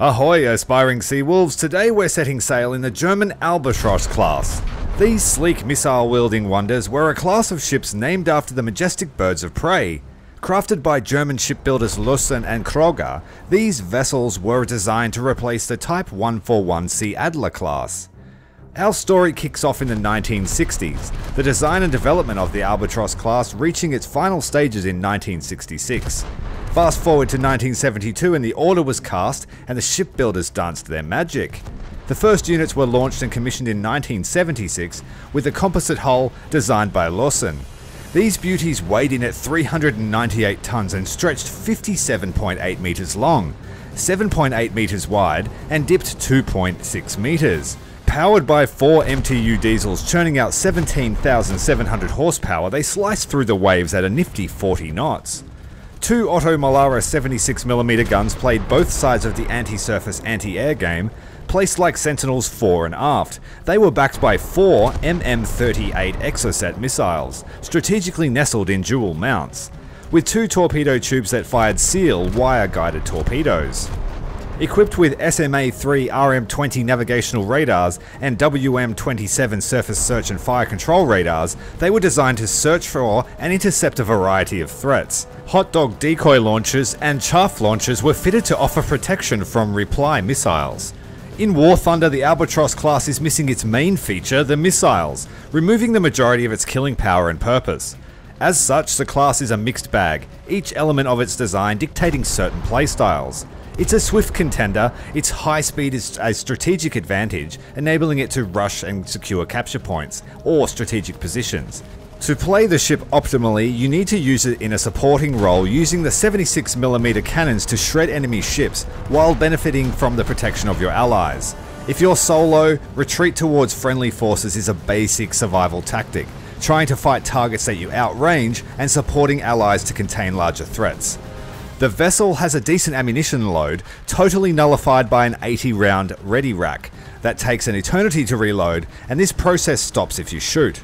Ahoy, aspiring sea wolves! Today we're setting sail in the German Albatross class. These sleek missile wielding wonders were a class of ships named after the majestic birds of prey. Crafted by German shipbuilders Leussen and Kröger, these vessels were designed to replace the Type 141C Adler class. Our story kicks off in the 1960s, the design and development of the Albatross class reaching its final stages in 1966. Fast forward to 1972 and the order was cast and the shipbuilders danced their magic. The first units were launched and commissioned in 1976 with a composite hull designed by Lawson. These beauties weighed in at 398 tons and stretched 57.8 meters long, 7.8 meters wide, and dipped 2.6 meters. Powered by four MTU diesels churning out 17,700 horsepower, they sliced through the waves at a nifty 40 knots. Two Otto Melara 76mm guns played both sides of the anti-surface anti-air game, placed like sentinels fore and aft. They were backed by four MM38 Exocet missiles, strategically nestled in dual mounts, with two torpedo tubes that fired SEAL wire-guided torpedoes. Equipped with SMA-3 RM-20 navigational radars and WM-27 surface search and fire control radars, they were designed to search for and intercept a variety of threats. Hot dog decoy launchers and chaff launchers were fitted to offer protection from reply missiles. In War Thunder, the Albatross class is missing its main feature, the missiles, removing the majority of its killing power and purpose. As such, the class is a mixed bag, each element of its design dictating certain playstyles. It's a swift contender, its high speed is a strategic advantage, enabling it to rush and secure capture points, or strategic positions. To play the ship optimally, you need to use it in a supporting role using the 76mm cannons to shred enemy ships, while benefiting from the protection of your allies. If you're solo, retreat towards friendly forces is a basic survival tactic, trying to fight targets that you outrange and supporting allies to contain larger threats. The vessel has a decent ammunition load, totally nullified by an 80 round ready rack that takes an eternity to reload, and this process stops if you shoot.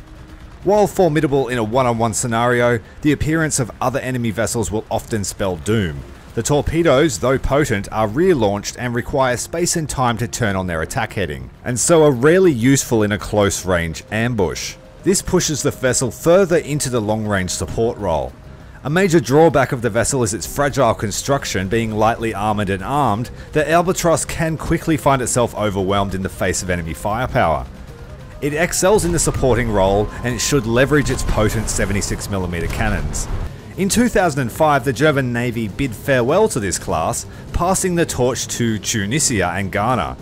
While formidable in a one on one scenario, the appearance of other enemy vessels will often spell doom. The torpedoes, though potent, are rear launched and require space and time to turn on their attack heading, and so are rarely useful in a close range ambush. This pushes the vessel further into the long range support role. A major drawback of the vessel is its fragile construction, being lightly armoured and armed, the Albatross can quickly find itself overwhelmed in the face of enemy firepower. It excels in the supporting role and it should leverage its potent 76mm cannons. In 2005, the German Navy bid farewell to this class, passing the torch to Tunisia and Ghana,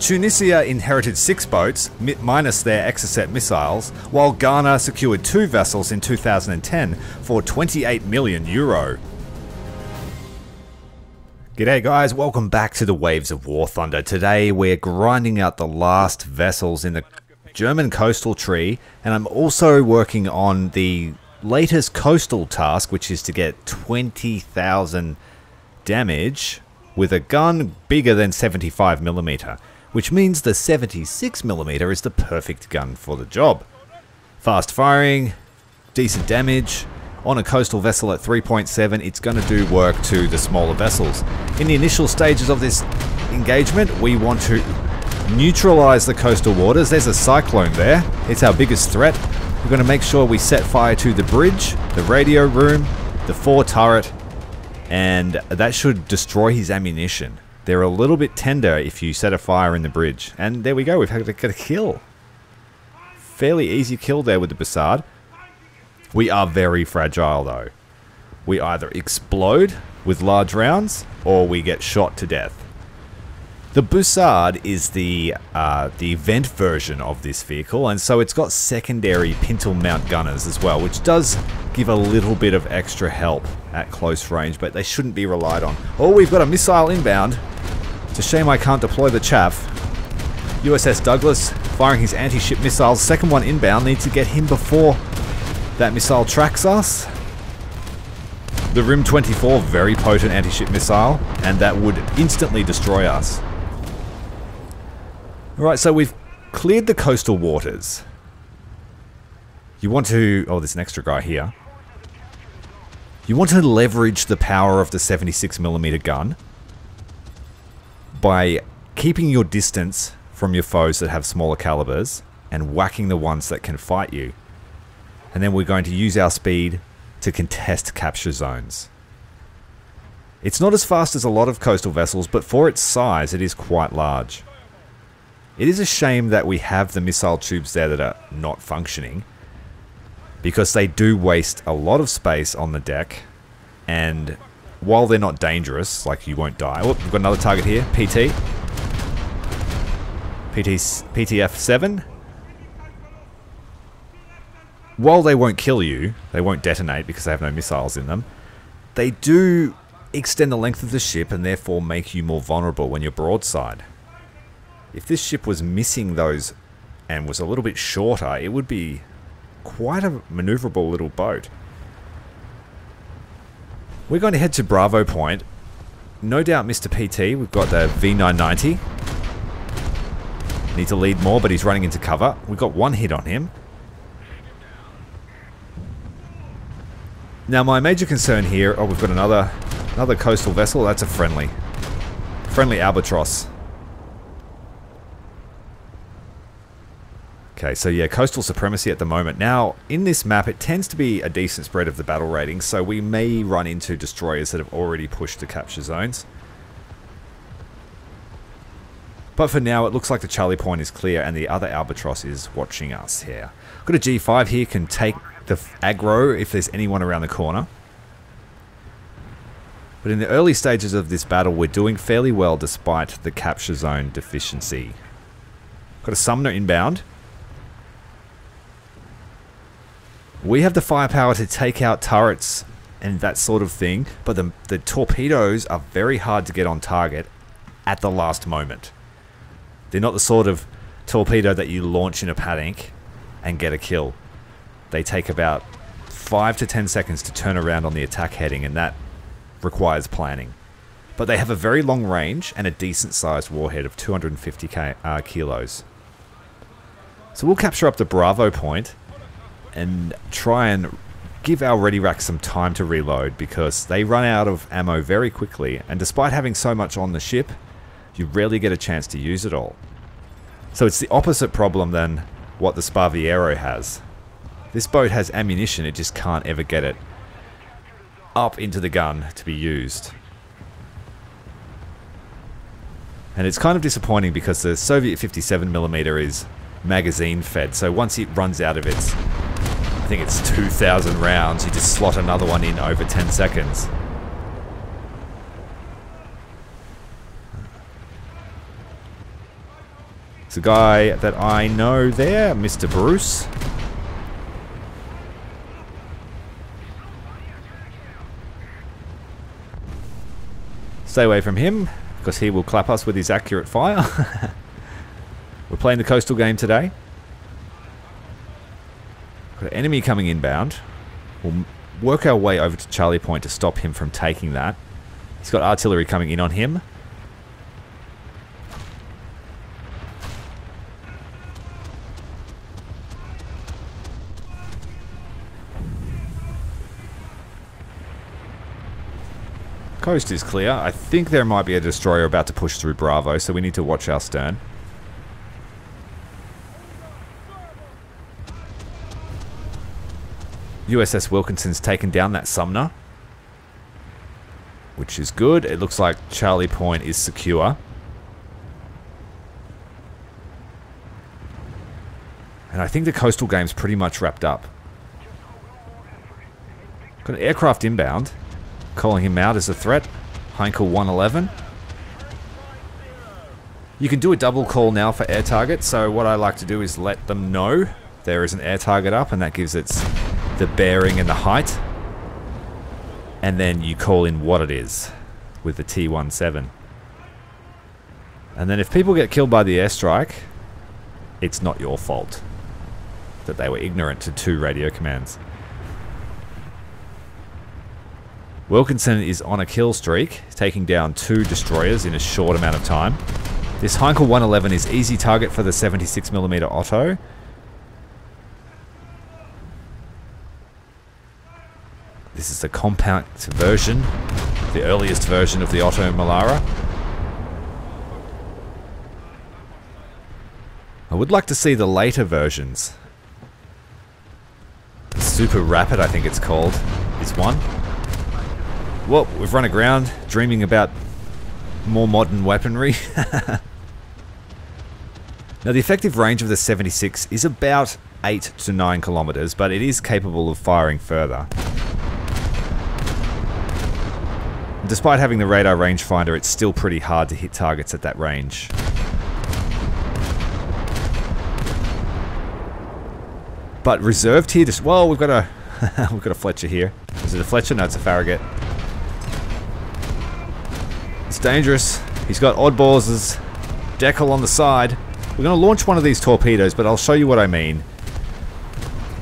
Tunisia inherited six boats, minus their Exocet missiles, while Ghana secured two vessels in 2010 for 28 million euro. G'day guys, welcome back to the Waves of War Thunder. Today we're grinding out the last vessels in the German coastal tree, and I'm also working on the latest coastal task, which is to get 20,000 damage with a gun bigger than 75mm which means the 76mm is the perfect gun for the job. Fast firing, decent damage. On a coastal vessel at 3.7, it's going to do work to the smaller vessels. In the initial stages of this engagement, we want to neutralize the coastal waters. There's a cyclone there. It's our biggest threat. We're going to make sure we set fire to the bridge, the radio room, the fore turret, and that should destroy his ammunition. They're a little bit tender if you set a fire in the bridge. And there we go, we've had to get a kill. Fairly easy kill there with the Bussard. We are very fragile though. We either explode with large rounds or we get shot to death. The Bussard is the uh, the event version of this vehicle, and so it's got secondary pintle mount gunners as well, which does give a little bit of extra help at close range, but they shouldn't be relied on. Oh, we've got a missile inbound. It's a shame I can't deploy the chaff. USS Douglas firing his anti-ship missiles. Second one inbound. Need to get him before that missile tracks us. The RIM 24, very potent anti-ship missile, and that would instantly destroy us. Alright, so we've cleared the coastal waters. You want to... Oh, there's an extra guy here. You want to leverage the power of the 76mm gun by keeping your distance from your foes that have smaller calibers and whacking the ones that can fight you. And then we're going to use our speed to contest capture zones. It's not as fast as a lot of coastal vessels, but for its size, it is quite large. It is a shame that we have the missile tubes there that are not functioning, because they do waste a lot of space on the deck, and while they're not dangerous, like you won't die. Oh, we've got another target here, PT. PT, PTF-7. While they won't kill you, they won't detonate because they have no missiles in them, they do extend the length of the ship and therefore make you more vulnerable when you're broadside. If this ship was missing those and was a little bit shorter, it would be quite a maneuverable little boat. We're going to head to Bravo Point. No doubt Mr. PT, we've got the V990. Need to lead more, but he's running into cover. We've got one hit on him. Now my major concern here, oh we've got another another coastal vessel, that's a friendly. Friendly albatross. Okay, so yeah, coastal supremacy at the moment. Now, in this map, it tends to be a decent spread of the battle ratings, so we may run into destroyers that have already pushed the capture zones. But for now, it looks like the Charlie Point is clear and the other Albatross is watching us here. Got a G5 here, can take the aggro if there's anyone around the corner. But in the early stages of this battle, we're doing fairly well despite the capture zone deficiency. Got a Sumner inbound. We have the firepower to take out turrets and that sort of thing, but the, the torpedoes are very hard to get on target at the last moment. They're not the sort of torpedo that you launch in a panic and get a kill. They take about 5 to 10 seconds to turn around on the attack heading, and that requires planning. But they have a very long range and a decent sized warhead of 250 k uh, kilos. So we'll capture up the Bravo point and try and give our ready rack some time to reload because they run out of ammo very quickly and despite having so much on the ship, you rarely get a chance to use it all. So it's the opposite problem than what the Sparviero has. This boat has ammunition, it just can't ever get it up into the gun to be used. And it's kind of disappointing because the Soviet 57mm is magazine fed, so once it runs out of its, think it's 2,000 rounds, you just slot another one in over 10 seconds. It's a guy that I know there, Mr. Bruce. Stay away from him, because he will clap us with his accurate fire. We're playing the coastal game today. Got an enemy coming inbound. We'll work our way over to Charlie Point to stop him from taking that. He's got artillery coming in on him. Coast is clear. I think there might be a destroyer about to push through Bravo, so we need to watch our stern. USS Wilkinson's taken down that Sumner. Which is good. It looks like Charlie Point is secure. And I think the coastal game's pretty much wrapped up. Got an aircraft inbound. Calling him out as a threat. Heinkel 111. You can do a double call now for air target, so what I like to do is let them know there is an air target up and that gives it the bearing and the height. And then you call in what it is with the T-17. And then if people get killed by the airstrike, it's not your fault that they were ignorant to two radio commands. Wilkinson is on a kill streak, taking down two destroyers in a short amount of time. This Heinkel 111 is easy target for the 76mm Otto. is the compact version, the earliest version of the Otto Melara. I would like to see the later versions. Super Rapid, I think it's called, is one. Well, we've run aground, dreaming about more modern weaponry. now, the effective range of the 76 is about 8 to 9 kilometers, but it is capable of firing further. Despite having the radar rangefinder, it's still pretty hard to hit targets at that range. But reserved here, well, we've got a we've got a Fletcher here. Is it a Fletcher? No, it's a Farragut. It's dangerous. He's got oddballs' decal on the side. We're going to launch one of these torpedoes, but I'll show you what I mean.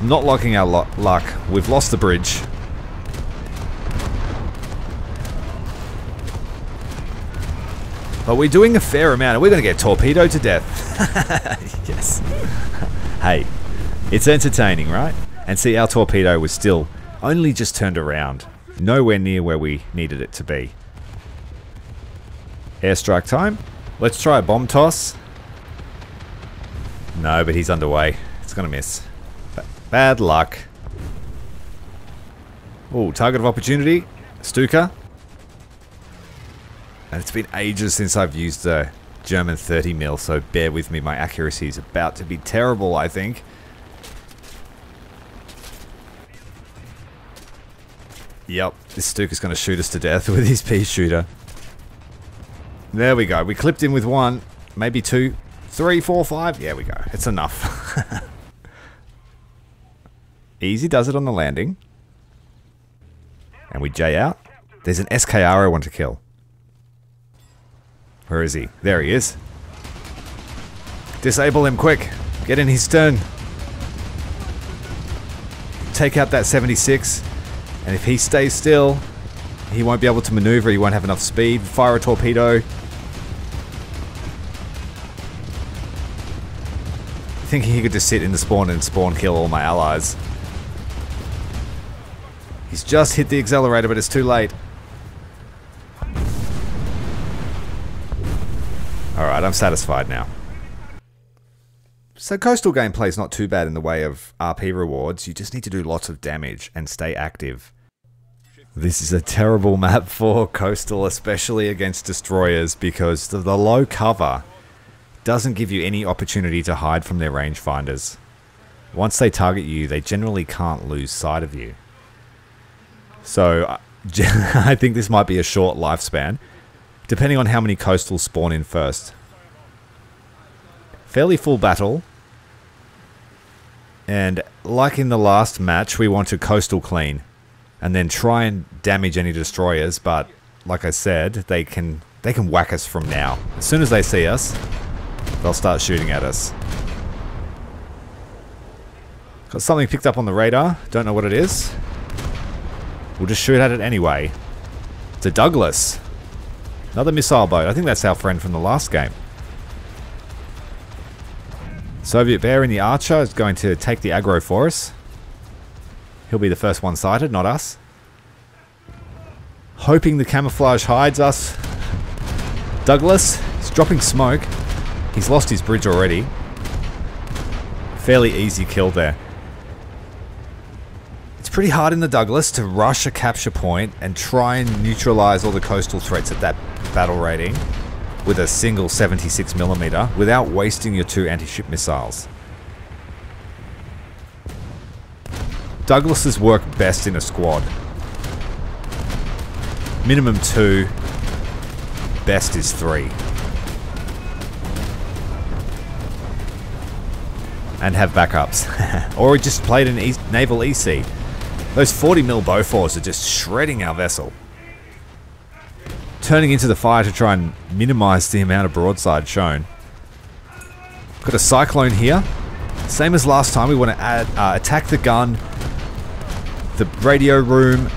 not locking our lo luck. We've lost the bridge. But we're doing a fair amount, and we're going to get torpedoed to death. yes. hey, it's entertaining, right? And see, our torpedo was still only just turned around. Nowhere near where we needed it to be. Airstrike time. Let's try a bomb toss. No, but he's underway. It's going to miss. Bad luck. Oh, target of opportunity. Stuka. And it's been ages since I've used a German 30 mil, so bear with me. My accuracy is about to be terrible, I think. Yep, this Stuka's going to shoot us to death with his pea shooter. There we go. We clipped him with one, maybe two, three, four, five. Yeah, we go. It's enough. Easy does it on the landing. And we J out. There's an SKR I want to kill. Where is he? There he is. Disable him quick. Get in his stern. Take out that 76. And if he stays still, he won't be able to maneuver, he won't have enough speed. Fire a torpedo. Thinking he could just sit in the spawn and spawn kill all my allies. He's just hit the accelerator, but it's too late. I'm satisfied now. So coastal gameplay is not too bad in the way of RP rewards, you just need to do lots of damage and stay active. This is a terrible map for Coastal, especially against destroyers, because the, low cover doesn't give you any opportunity to hide from their rangefinders. Once they target you, they generally can't lose sight of you. So, uh, I think this might be a short lifespan, depending on how many coastals spawn in first. Fairly full battle, and like in the last match, we want to coastal clean and then try and damage any destroyers, but like I said, they can they can whack us from now. As soon as they see us, they'll start shooting at us. Got something picked up on the radar. Don't know what it is. We'll just shoot at it anyway. It's a Douglas. Another missile boat. I think that's our friend from the last game. Soviet Bear in the Archer is going to take the aggro for us. He'll be the first one sighted, not us. Hoping the camouflage hides us. Douglas is dropping smoke. He's lost his bridge already. Fairly easy kill there. It's pretty hard in the Douglas to rush a capture point and try and neutralize all the coastal threats at that battle rating with a single 76mm without wasting your two anti-ship missiles. Douglas's work best in a squad. Minimum two, best is three. And have backups. or just played an e naval EC. Those 40mm Bofors are just shredding our vessel. Turning into the fire to try and minimize the amount of broadside shown. Got a Cyclone here. Same as last time, we want to add, uh, attack the gun the radio room,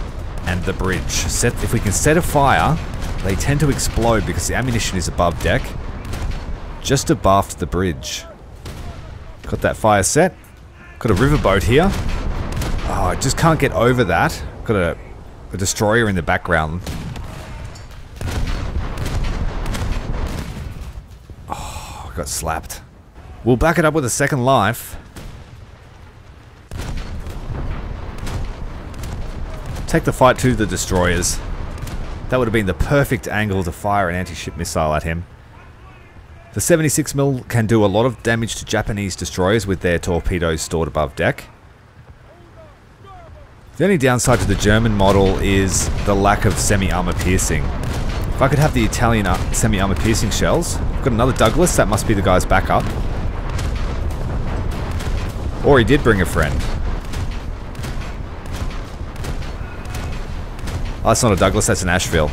and the bridge. Set If we can set a fire, they tend to explode because the ammunition is above deck. Just above the bridge. Got that fire set. Got a riverboat here. Oh, I just can't get over that. Got a, a destroyer in the background. Oh, I got slapped. We'll back it up with a second life. Take the fight to the destroyers. That would have been the perfect angle to fire an anti-ship missile at him. The 76mm can do a lot of damage to Japanese destroyers with their torpedoes stored above deck. The only downside to the German model is the lack of semi-armor piercing. If I could have the Italian uh, semi-armor piercing shells, I've got another Douglas, that must be the guy's backup. Or he did bring a friend. Ah, oh, that's not a Douglas, that's an Asheville.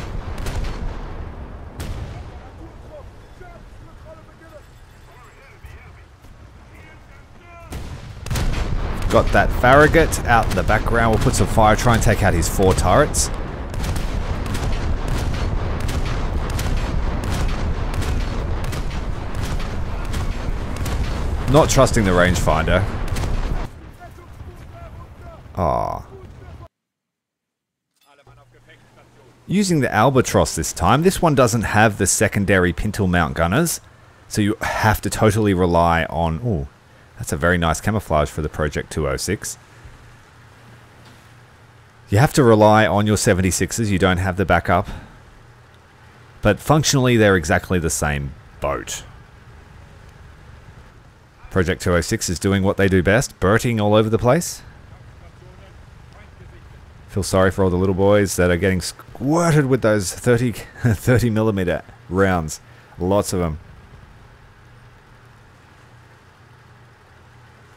Got that Farragut out in the background. We'll put some fire, try and take out his four turrets. Not trusting the rangefinder. Ah. Using the Albatross this time, this one doesn't have the secondary pintle mount gunners, so you have to totally rely on... Oh, that's a very nice camouflage for the Project 206. You have to rely on your 76s, you don't have the backup. But functionally, they're exactly the same boat. Project 206 is doing what they do best, berting all over the place. Feel sorry for all the little boys that are getting squirted with those 30, 30 millimeter rounds. Lots of them.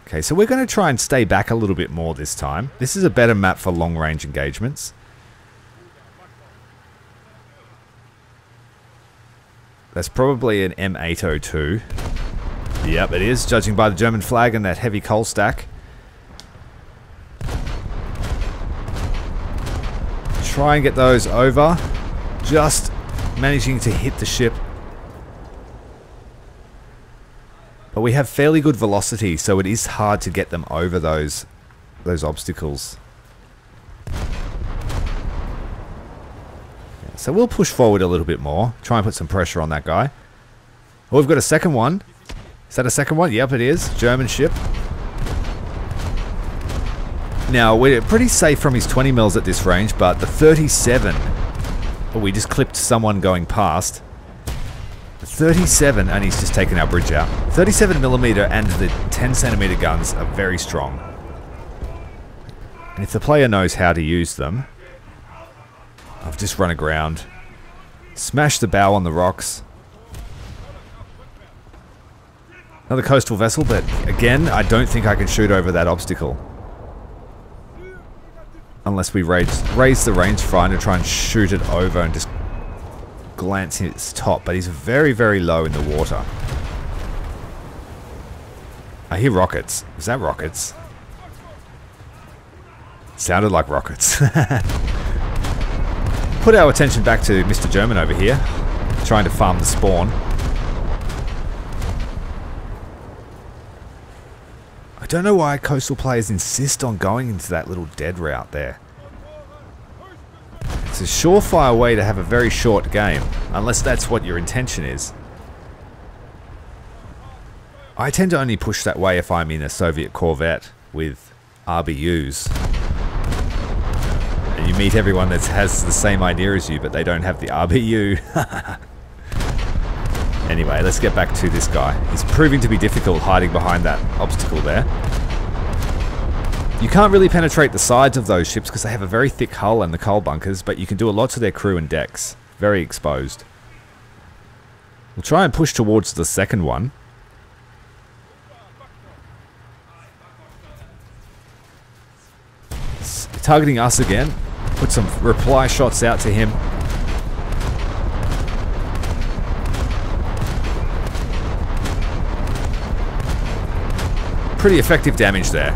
Okay, so we're going to try and stay back a little bit more this time. This is a better map for long range engagements. That's probably an M802. Yep, it is, judging by the German flag and that heavy coal stack. Try and get those over. Just managing to hit the ship But we have fairly good velocity, so it is hard to get them over those those obstacles. so we'll push forward a little bit more. Try and put some pressure on that guy. Oh, we've got a second one. Is that a second one? Yep, it is. German ship. Now, we're pretty safe from his 20 mils at this range, but the 37... Oh, we just clipped someone going past. 37, and he's just taken our bridge out. 37mm and the 10cm guns are very strong. And if the player knows how to use them... I've just run aground. Smash the bow on the rocks. Another coastal vessel, but again, I don't think I can shoot over that obstacle. Unless we raise, raise the rangefinder, try and shoot it over and just glance at its top, but he's very, very low in the water. I hear rockets. Is that rockets? Sounded like rockets. Put our attention back to Mr. German over here, trying to farm the spawn. Don't know why coastal players insist on going into that little dead route there. It's a surefire way to have a very short game, unless that's what your intention is. I tend to only push that way if I'm in a Soviet Corvette with RBUs. And you meet everyone that has the same idea as you, but they don't have the RBU. anyway, let's get back to this guy. He's proving to be difficult hiding behind that obstacle there. You can't really penetrate the sides of those ships because they have a very thick hull and the coal bunkers, but you can do a lot to their crew and decks. Very exposed. We'll try and push towards the second one. It's targeting us again. Put some reply shots out to him. Pretty effective damage there.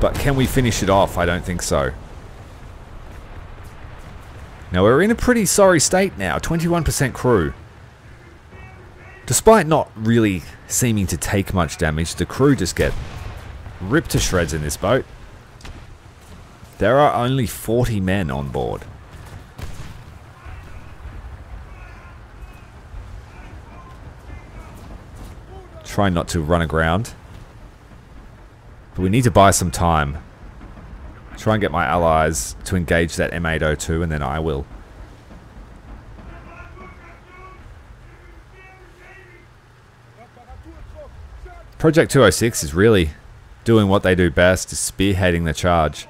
But can we finish it off? I don't think so. Now we're in a pretty sorry state now, 21% crew. Despite not really seeming to take much damage, the crew just get ripped to shreds in this boat. There are only 40 men on board. Trying not to run aground. But we need to buy some time. Try and get my allies to engage that M802 and then I will. Project 206 is really doing what they do best, is spearheading the charge.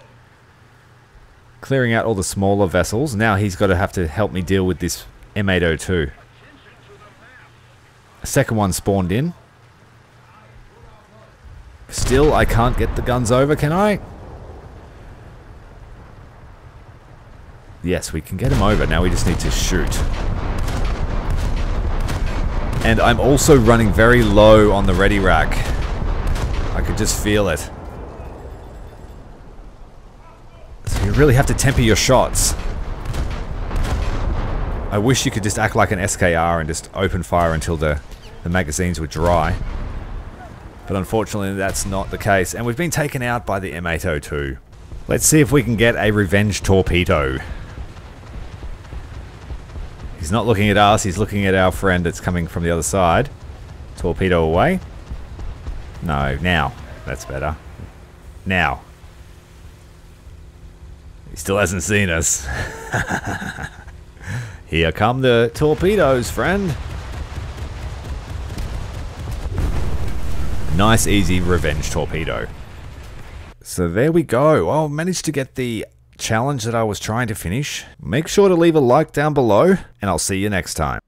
Clearing out all the smaller vessels. Now he's got to have to help me deal with this M802. A second one spawned in. Still, I can't get the guns over, can I? Yes, we can get him over. Now we just need to shoot. And I'm also running very low on the ready rack. I could just feel it. So you really have to temper your shots. I wish you could just act like an SKR and just open fire until the, the magazines were dry. But unfortunately that's not the case. And we've been taken out by the M802. Let's see if we can get a revenge torpedo. He's not looking at us, he's looking at our friend that's coming from the other side. Torpedo away. No, now. That's better. Now. He still hasn't seen us. Here come the torpedoes, friend. Nice, easy revenge torpedo. So there we go. I managed to get the challenge that I was trying to finish. Make sure to leave a like down below, and I'll see you next time.